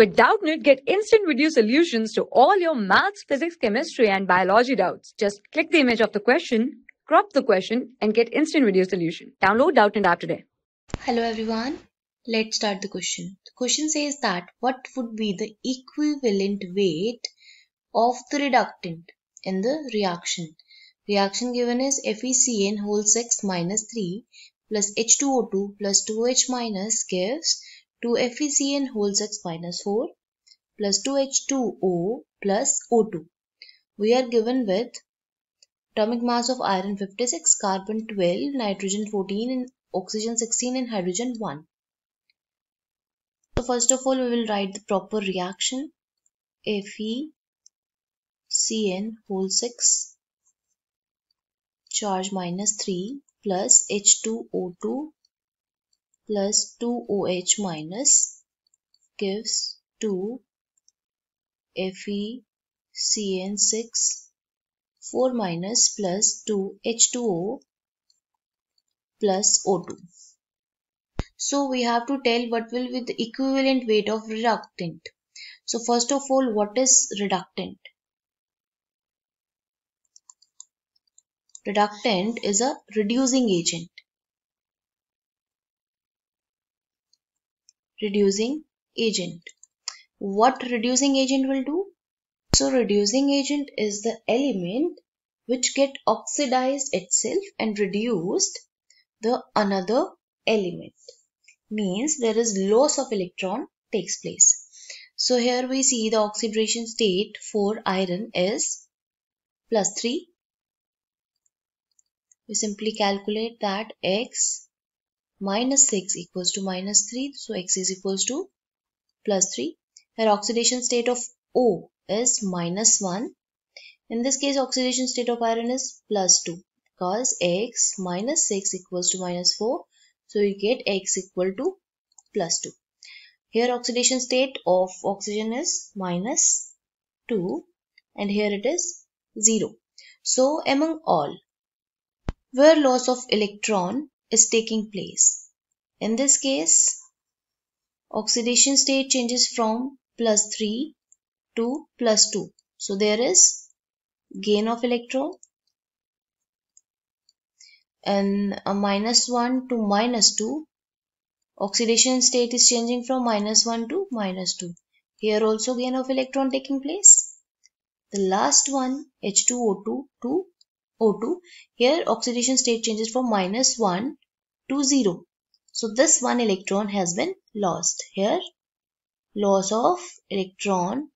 With Doubtnut, get instant video solutions to all your maths, physics, chemistry, and biology doubts. Just click the image of the question, crop the question, and get instant video solution. Download Doubtnut app today. Hello everyone. Let's start the question. The question says that what would be the equivalent weight of the reductant in the reaction? Reaction given is FeCN whole 6 minus 3 plus H2O2 plus 2H minus gives 2FeCN whole 6 minus 4 plus 2H2O plus O2. We are given with atomic mass of iron 56, carbon 12, nitrogen 14 and oxygen 16 and hydrogen 1. So first of all we will write the proper reaction FeCN whole 6 charge minus 3 plus H2O2 plus 2OH minus gives 2 FeCN6 4 minus plus 2 H2O plus O2. So we have to tell what will be the equivalent weight of reductant. So first of all what is reductant? Reductant is a reducing agent. Reducing agent. What reducing agent will do? So reducing agent is the element which get oxidized itself and reduced the another element. Means there is loss of electron takes place. So here we see the oxidation state for iron is plus 3 we simply calculate that x minus 6 equals to minus 3 so x is equals to plus 3 here oxidation state of O is minus 1 in this case oxidation state of iron is plus 2 because x minus 6 equals to minus 4 so you get x equal to plus 2 here oxidation state of oxygen is minus 2 and here it is 0 so among all where loss of electron is taking place. In this case, oxidation state changes from plus 3 to plus 2. So there is gain of electron and a minus 1 to minus 2 oxidation state is changing from minus 1 to minus 2 here also gain of electron taking place the last one H2O2 to O2. Here oxidation state changes from minus 1 to 0. So this one electron has been lost. Here loss of electron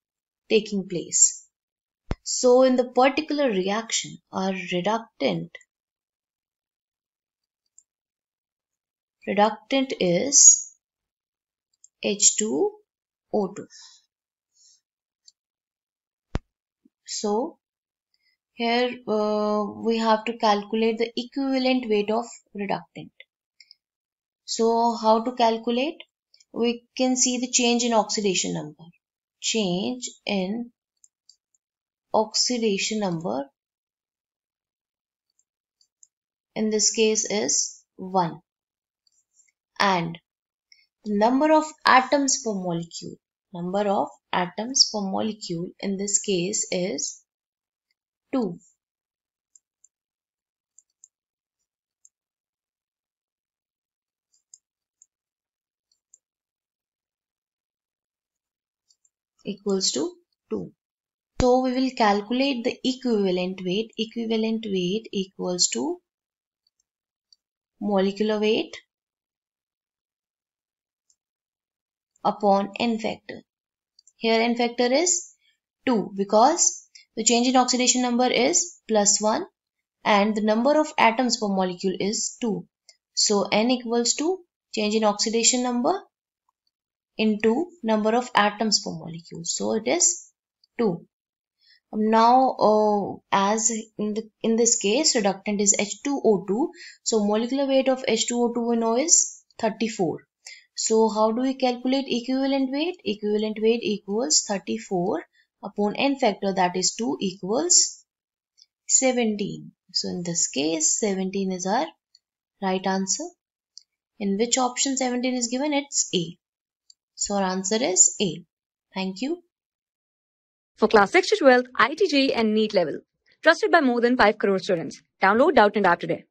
taking place. So in the particular reaction our reductant reductant is H2O2. So here uh, we have to calculate the equivalent weight of reductant. So how to calculate? We can see the change in oxidation number. Change in oxidation number in this case is 1 and the number of atoms per molecule number of atoms per molecule in this case is 2 equals to 2. So we will calculate the equivalent weight. Equivalent weight equals to molecular weight upon n factor. Here n factor is 2 because the change in oxidation number is plus 1 and the number of atoms per molecule is 2. So N equals to change in oxidation number into number of atoms per molecule. So it is 2. Now, uh, as in, the, in this case, reductant is H2O2. So molecular weight of H2O2 we know is 34. So how do we calculate equivalent weight? Equivalent weight equals 34 upon n factor that is 2 equals 17. So in this case 17 is our right answer. In which option 17 is given? It's A. So our answer is A. Thank you. For class 6 to 12, IIT JEE and NEET level. Trusted by more than 5 crore students. Download Doubtnut App today.